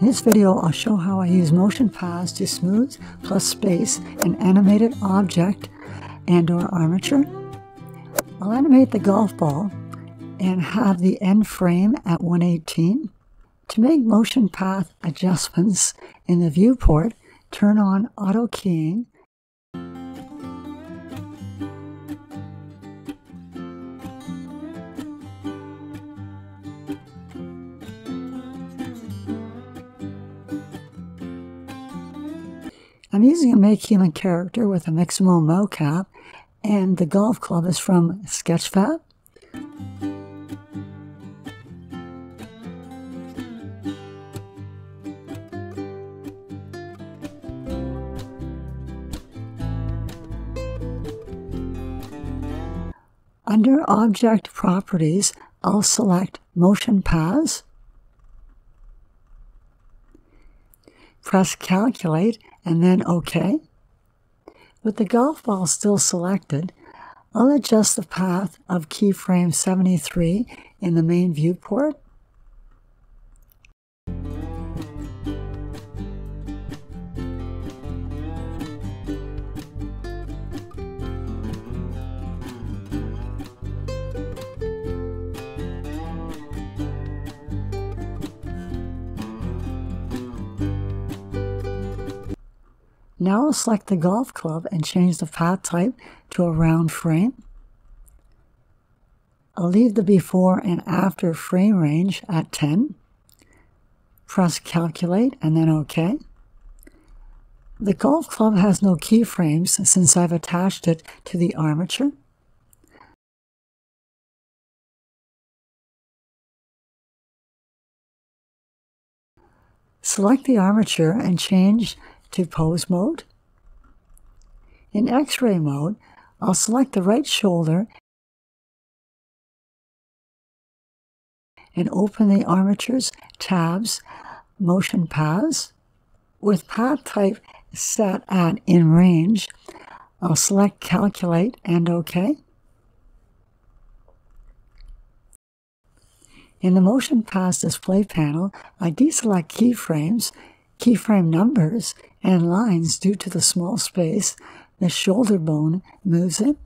In this video, I'll show how I use motion paths to smooth plus space an animated object and or armature. I'll animate the golf ball and have the end frame at 118. To make motion path adjustments in the viewport, turn on auto keying I'm using a Make Human character with a Mixamo mocap, and the golf club is from Sketchfab. Under Object Properties, I'll select Motion Paths, press Calculate, and then OK. With the golf ball still selected, I'll adjust the path of keyframe 73 in the main viewport Now I'll select the golf club and change the path type to around frame. I'll leave the before and after frame range at 10. Press calculate and then OK. The golf club has no keyframes since I've attached it to the armature. Select the armature and change to pose mode. In X-ray mode, I'll select the right shoulder and open the armatures, tabs, motion paths. With path type set at in range, I'll select calculate and OK. In the motion paths display panel, I deselect keyframes, keyframe numbers, and lines due to the small space the shoulder bone moves it.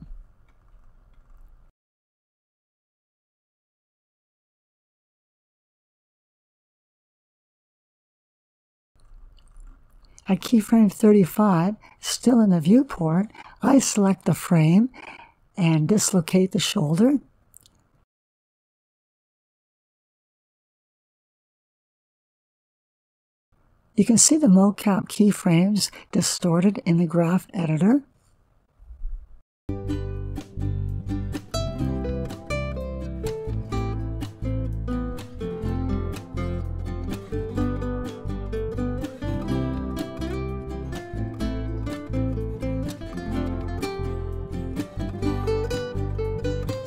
At keyframe 35, still in the viewport, I select the frame and dislocate the shoulder You can see the mocap keyframes distorted in the graph editor.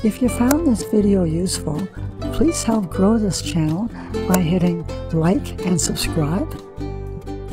If you found this video useful, please help grow this channel by hitting like and subscribe.